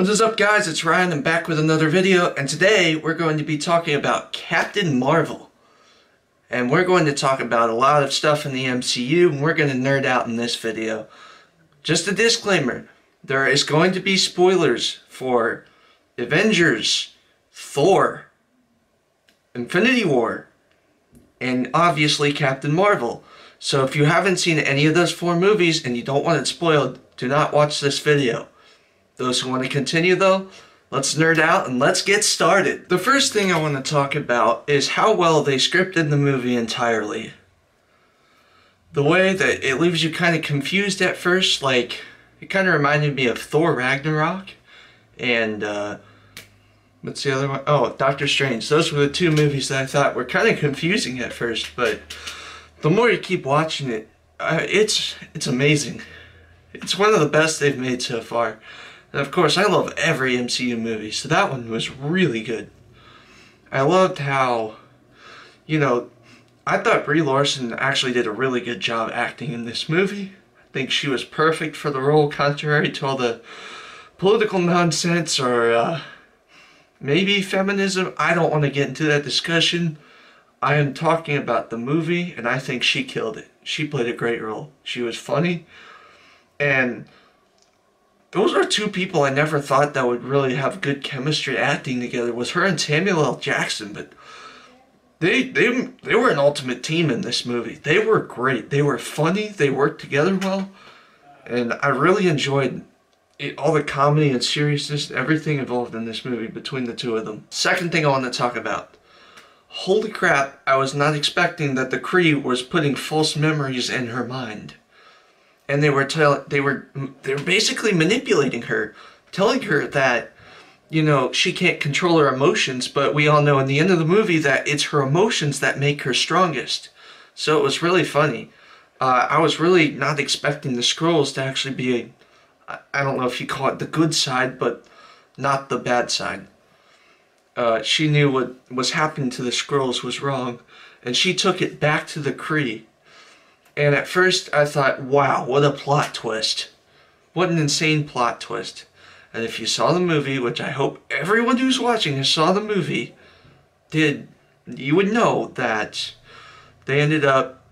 What is up guys, it's Ryan, I'm back with another video, and today we're going to be talking about Captain Marvel. And we're going to talk about a lot of stuff in the MCU, and we're going to nerd out in this video. Just a disclaimer, there is going to be spoilers for Avengers, Thor, Infinity War, and obviously Captain Marvel. So if you haven't seen any of those four movies and you don't want it spoiled, do not watch this video. Those who want to continue though, let's nerd out and let's get started. The first thing I want to talk about is how well they scripted the movie entirely. The way that it leaves you kind of confused at first, like, it kind of reminded me of Thor Ragnarok and, uh, what's the other one? Oh, Doctor Strange. Those were the two movies that I thought were kind of confusing at first, but the more you keep watching it, uh, it's, it's amazing. It's one of the best they've made so far. And of course, I love every MCU movie, so that one was really good. I loved how, you know, I thought Brie Larson actually did a really good job acting in this movie. I think she was perfect for the role, contrary to all the political nonsense or uh, maybe feminism. I don't want to get into that discussion. I am talking about the movie, and I think she killed it. She played a great role. She was funny, and those are two people I never thought that would really have good chemistry acting together. Was her and Samuel L. Jackson, but they they they were an ultimate team in this movie. They were great. They were funny. They worked together well, and I really enjoyed it, all the comedy and seriousness, everything involved in this movie between the two of them. Second thing I want to talk about. Holy crap! I was not expecting that the Kree was putting false memories in her mind and they were tell they were they were basically manipulating her, telling her that you know she can't control her emotions, but we all know in the end of the movie that it's her emotions that make her strongest. So it was really funny. Uh, I was really not expecting the Skrulls to actually be a, I don't know if you call it the good side, but not the bad side. Uh, she knew what was happening to the Skrulls was wrong, and she took it back to the Kree and at first I thought, wow, what a plot twist. What an insane plot twist. And if you saw the movie, which I hope everyone who's watching has saw the movie, did you would know that they ended up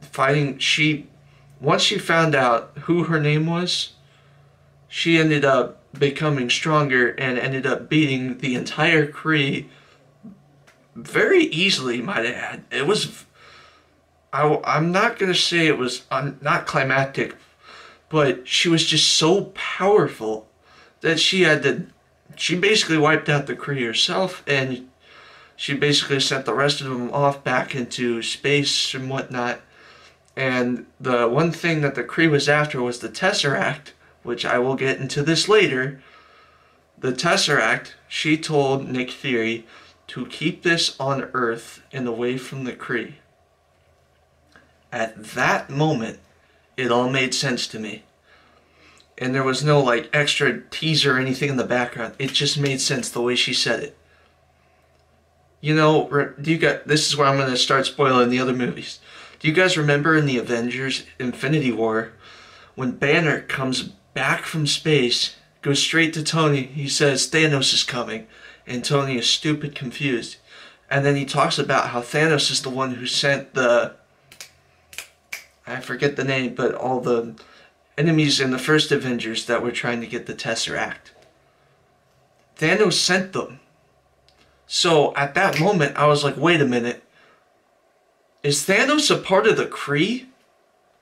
fighting she once she found out who her name was, she ended up becoming stronger and ended up beating the entire Kree very easily, might I add. It was I, I'm not going to say it was not climactic, but she was just so powerful that she had to, she basically wiped out the Kree herself and she basically sent the rest of them off back into space and whatnot. And the one thing that the Kree was after was the Tesseract, which I will get into this later. The Tesseract, she told Nick Fury to keep this on Earth and away from the Kree. At that moment, it all made sense to me. And there was no like extra teaser or anything in the background. It just made sense the way she said it. You know, do you got this is where I'm going to start spoiling the other movies. Do you guys remember in the Avengers Infinity War when Banner comes back from space, goes straight to Tony, he says Thanos is coming, and Tony is stupid confused. And then he talks about how Thanos is the one who sent the I forget the name, but all the enemies in the first Avengers that were trying to get the Tesseract. Thanos sent them. So at that moment, I was like, wait a minute. Is Thanos a part of the Kree?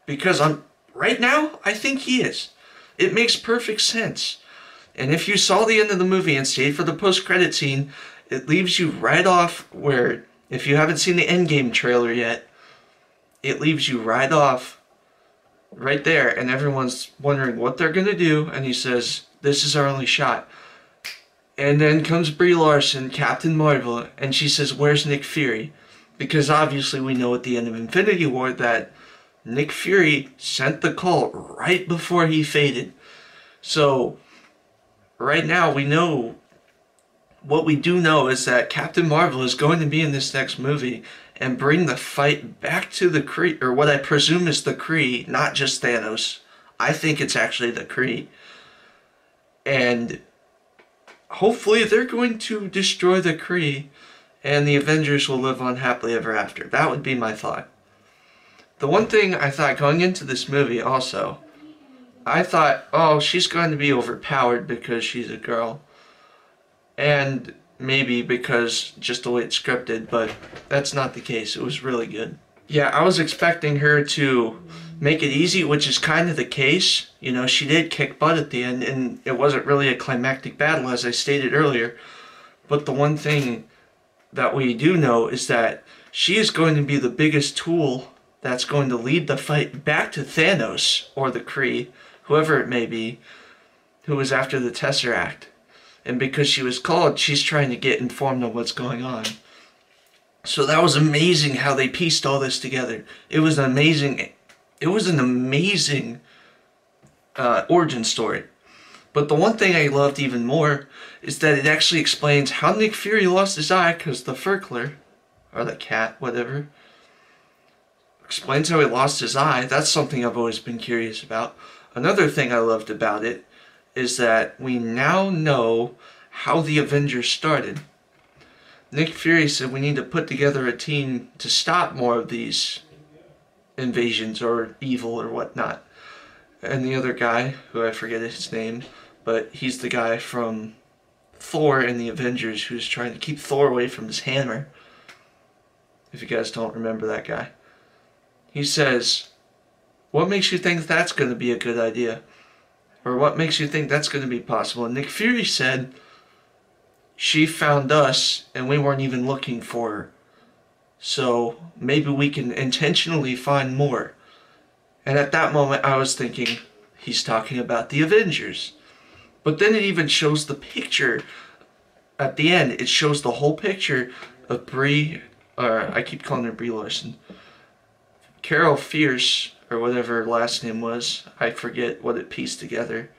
Because I'm right now, I think he is. It makes perfect sense. And if you saw the end of the movie and stayed for the post-credit scene, it leaves you right off where, if you haven't seen the Endgame trailer yet, it leaves you right off right there and everyone's wondering what they're going to do and he says this is our only shot. And then comes Brie Larson Captain Marvel and she says where's Nick Fury? Because obviously we know at the end of Infinity War that Nick Fury sent the call right before he faded. So right now we know what we do know is that Captain Marvel is going to be in this next movie and bring the fight back to the Kree, or what I presume is the Kree, not just Thanos. I think it's actually the Kree. And hopefully they're going to destroy the Kree and the Avengers will live on happily ever after. That would be my thought. The one thing I thought going into this movie also, I thought, oh, she's going to be overpowered because she's a girl. And maybe because just the way it's scripted, but that's not the case. It was really good. Yeah, I was expecting her to make it easy, which is kind of the case. You know, she did kick butt at the end, and it wasn't really a climactic battle, as I stated earlier. But the one thing that we do know is that she is going to be the biggest tool that's going to lead the fight back to Thanos or the Kree, whoever it may be, who was after the Tesseract. And because she was called, she's trying to get informed on what's going on. So that was amazing how they pieced all this together. It was an amazing, it was an amazing uh, origin story. But the one thing I loved even more is that it actually explains how Nick Fury lost his eye because the Flerken, or the cat, whatever, explains how he lost his eye. That's something I've always been curious about. Another thing I loved about it is that we now know how the Avengers started. Nick Fury said we need to put together a team to stop more of these invasions or evil or whatnot. And the other guy, who I forget his name, but he's the guy from Thor in the Avengers who's trying to keep Thor away from his hammer. If you guys don't remember that guy. He says, What makes you think that's going to be a good idea? Or what makes you think that's going to be possible? And Nick Fury said, she found us and we weren't even looking for her. So maybe we can intentionally find more. And at that moment I was thinking, he's talking about the Avengers. But then it even shows the picture at the end. It shows the whole picture of Brie, or I keep calling her Brie Larson. Carol Fierce, or whatever her last name was. I forget what it pieced together.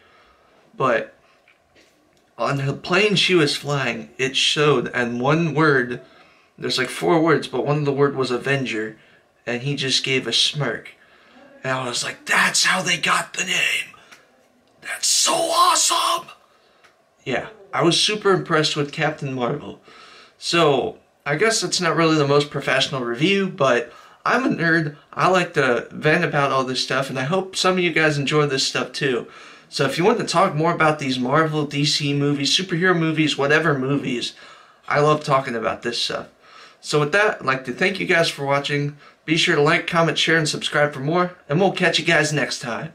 But on the plane she was flying, it showed, and one word, there's like four words, but one of the word was Avenger, and he just gave a smirk. And I was like, that's how they got the name. That's so awesome. Yeah, I was super impressed with Captain Marvel. So, I guess it's not really the most professional review, but I'm a nerd. I like to vent about all this stuff, and I hope some of you guys enjoy this stuff too. So if you want to talk more about these Marvel, DC movies, superhero movies, whatever movies, I love talking about this stuff. So with that, I'd like to thank you guys for watching. Be sure to like, comment, share, and subscribe for more, and we'll catch you guys next time.